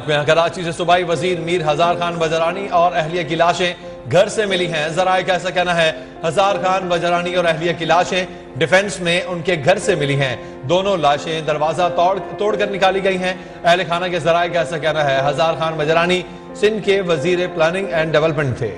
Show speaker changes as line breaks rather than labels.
आपको यहाँ कराची से सूबाई वज़ीर मीर हज़ार खान बजरानी और अहलिया की लाशें घर से मिली हैं। जराए का कहना है, हज़ार खान बजरानी और अहलिया की लाशें डिफेंस में उनके घर से मिली हैं। दोनों लाशें दरवाज़ा तोड़, तोड़कर निकाली गई हैं। अहल खाना के जराए का कहना है, हज़ार खान बजरानी सिंध के वज़ीर प्लानिंग एंड डेवलपमेंट थे।